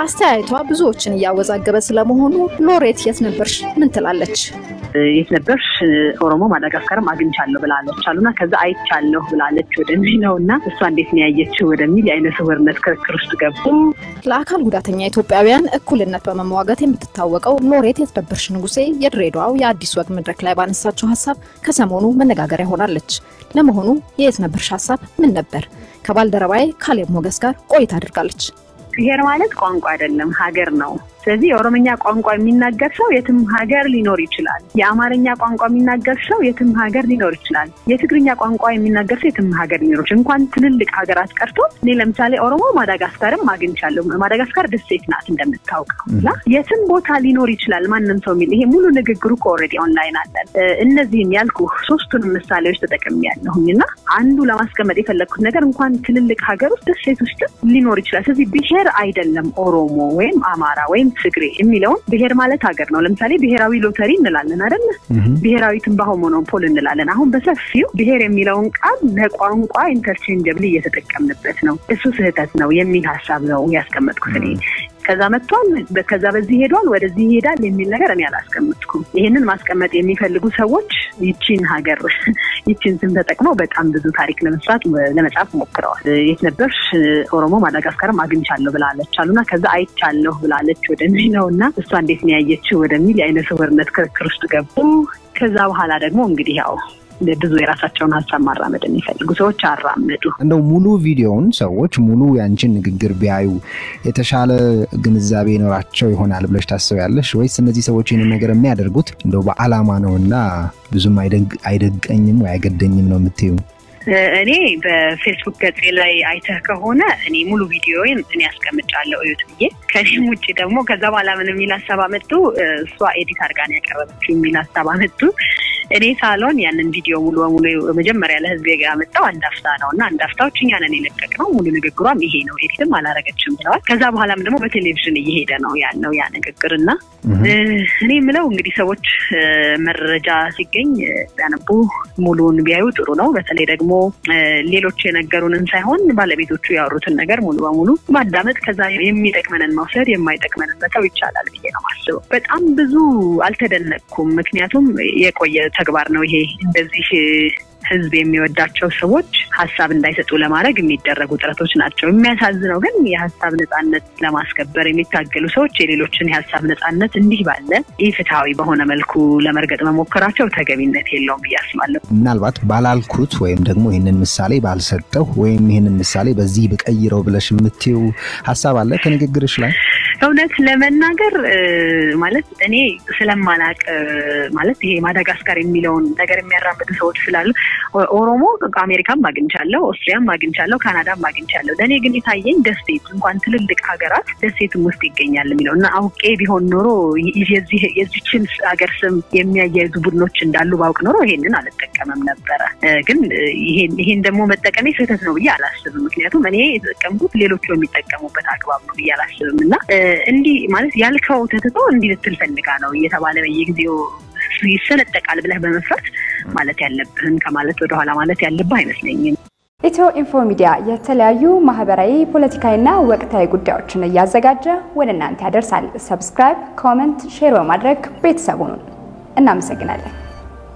አስተያየቷ ብዙዎችን እያወዛገበ ስለመሆኑ ሎሬት የት ነበርሽ ምን ትላለች? የት ነበርሽ ኦሮሞ ማዳጋስካርም አግኝቻለሁ ብላለች አሉና ከዛ አይቻለሁ ብላለች ወደሚለው እና እሷ እንዴት ነው ያየችው ወደሚል የአይነ ስውርነት ክርክር ውስጥ ገቡ። ለአካል ጉዳተኛ ኢትዮጵያውያን እኩልነት በመሟገት የምትታወቀው ሎሬት የት ነበርሽ ንጉሴ የድሬዳዋው የአዲስ ወግ መድረክ ላይ ባነሳቸው ሀሳብ ከሰሞኑ መነጋገሪያ ሆናለች። ለመሆኑ የየት ነበርሽ ሀሳብ ምን ነበር? ከባልደረባዬ ካሌብ ሞገስ ጋር ቆይታ አድርጋለች። ብሔር ማለት ቋንቋ አይደለም፣ ሀገር ነው። ስለዚህ የኦሮምኛ ቋንቋ የሚናገር ሰው የትም ሀገር ሊኖር ይችላል። የአማርኛ ቋንቋ የሚናገር ሰው የትም ሀገር ሊኖር ይችላል። የትግርኛ ቋንቋ የሚናገር ሰው የትም ሀገር ሊኖር ይችላል። እንኳን ትልልቅ ሀገራት ቀርቶ እኔ ለምሳሌ ኦሮሞ ማዳጋስካርም አግኝቻለሁ። ማዳጋስካር ደሴት ናት እንደምታውቀው እና የትም ቦታ ሊኖር ይችላል ማንም ሰው የሚል ይሄ ሙሉ ንግግሩ ከ already online አለን። እነዚህም ያልኩ ሶስቱንም ምሳሌዎች ተጠቅሜ ያለሁኝ እና አንዱ ለማስቀመጥ የፈለግኩት ነገር እንኳን ትልልቅ ሀገር ውስጥ ደሴት ውስጥ ሊኖር ይችላል። ስለዚህ ብሔር አይደለም ኦሮሞ ወይም አማራ ወይም ትግሬ የሚለውን ብሔር ማለት ሀገር ነው። ለምሳሌ ብሔራዊ ሎተሪ እንላለን አይደለ? ብሔራዊ ትንባሆ ሞኖፖል እንላለን። አሁን በሰፊው ብሔር የሚለውን ቃል ለቋንቋ interchangeable እየተጠቀምንበት ነው። እሱ ስህተት ነው የሚል ሀሳብ ነው ያስቀመጥኩት እኔ። ከዛ መጥቷል፣ ከዛ በዚህ ሄዷል፣ ወደዚህ ይሄዳል የሚል ነገር እኔ አላስቀምጥኩም። ይህንን ማስቀመጥ የሚፈልጉ ሰዎች ይቺን ሀገር ይቺን ስም ተጠቅመው በጣም ብዙ ታሪክ ለመስራት ለመጻፍ ሞክረዋል። የት ነበርሽ ኦሮሞ ማዳጋስካርም አግኝቻለሁ ብላለች አሉና ከዛ አይቻለሁ ብላለች ወደሚለው እና እሷ እንዴት ነው ያየችው ወደሚል የአይነ ስውርነት ክርክር ውስጥ ገቡ። ከዛ በኋላ ደግሞ እንግዲህ ያው ብዙ የራሳቸውን ሀሳብ ማራመድ የሚፈልጉ ሰዎች አራመዱ። እንደው ሙሉ ቪዲዮውን ሰዎች ሙሉ ያንቺን ንግግር ቢያዩ የተሻለ ግንዛቤ ይኖራቸው ይሆናል ብለሽ ታስቢያለሽ ወይስ እነዚህ ሰዎች ይህንን ነገር የሚያደርጉት እንደው በዓላማ ነው እና ብዙም አይደንቀኝም ወይ አይገደኝም ነው የምትዩ? እኔ በፌስቡክ ገጼ ላይ አይተህ ከሆነ እኔ ሙሉ ቪዲዮን እኔ ያስቀምጫለሁ እዩት ብዬ ከኔም ውጭ ደግሞ ከዛ በኋላ ምን የሚል ሀሳብ አመጡ፣ እሷ edit አድርጋ ነው ያቀረበችው የሚል ሀሳብ አመጡ። እኔ ሳሎን ያንን ቪዲዮ ሙሉ በሙሉ መጀመሪያ ለህዝብ ያመጣው አንድ አፍታ ነው እና አንድ አፍታዎች እኛ ነን የለቀቅነው። ሙሉ ንግግሯም ይሄ ነው፣ edit ም አላረገችም ብለዋል። ከዛ በኋላም ደግሞ በቴሌቪዥን እየሄደ ነው ያለው ያ ንግግር እና እኔ የምለው እንግዲህ ሰዎች መረጃ ሲገኝ ቢያነቡ ሙሉን ቢያዩ ጥሩ ነው። በተለይ ደግሞ ሌሎች የነገሩንን ሳይሆን ባለቤቶቹ ያወሩትን ነገር ሙሉ በሙሉ ማዳመጥ፣ ከዛ የሚጠቅመንን መውሰድ፣ የማይጠቅመንን መተው ይቻላል ብዬ ነው ማስበው። በጣም ብዙ አልተደነቅኩም፣ ምክንያቱም የቆየ ተግባር ነው ይሄ እንደዚህ ህዝብ የሚወዳቸው ሰዎች ሀሳብ እንዳይሰጡ ለማድረግ የሚደረጉ ጥረቶች ናቸው። የሚያሳዝነው ግን የሀሳብ ነጻነት ለማስከበር የሚታገሉ ሰዎች የሌሎችን የሀሳብ ነጻነት እንዲህ ባለ ኢፍትሐዊ በሆነ መልኩ ለመርገጥ መሞከራቸው ተገቢነት የለውም ብዬ አስባለሁ። ምናልባት ባላልኩት ወይም ደግሞ ይህንን ምሳሌ ባልሰጠው ወይም ይህንን ምሳሌ በዚህ ብቀይረው ብለሽ የምትይው ሀሳብ አለ ከንግግርሽ ላይ? እውነት ለመናገር ማለት እኔ ስለማላቅ ማለት ይሄ ማዳጋስካር የሚለውን ነገር የሚያራምዱ ሰዎች ስላሉ ኦሮሞ አሜሪካም አግኝቻለሁ፣ ኦስትሪያም አግኝቻለሁ፣ ካናዳም አግኝቻለሁ። ለእኔ ግን የታየኝ ደሴት እንኳን ትልልቅ ሀገራት ደሴትም ውስጥ ይገኛል የሚለው እና አውቄ ቢሆን ኖሮ የዚችን ሀገር ስም የሚያያይዙ ቡድኖች እንዳሉ ባውቅ ኖሮ ይሄንን አልጠቀምም ነበረ። ግን ይሄን ደግሞ መጠቀሜ ስህተት ነው ብዬ አላስብም። ምክንያቱም እኔ የተጠቀምኩት ሌሎቹ የሚጠቀሙበት አግባብ ነው ብዬ አላስብም እና እንዲህ ማለት ያልከው ተትቶ እንዲህ ልትል ፈልጋ ነው እየተባለ በየጊዜው ይሰነጠቃል ብለህ በመፍራት ማለት ያለብህን ከማለት ወደኋላ ማለት ያለብህ አይመስለኝም። ኢትዮ ኢንፎ ሚዲያ የተለያዩ ማህበራዊ፣ ፖለቲካዊና ወቅታዊ ጉዳዮችን እያዘጋጀ ወደ እናንተ ያደርሳል። subscribe፣ comment፣ share በማድረግ ቤተሰቡን እናመሰግናለን።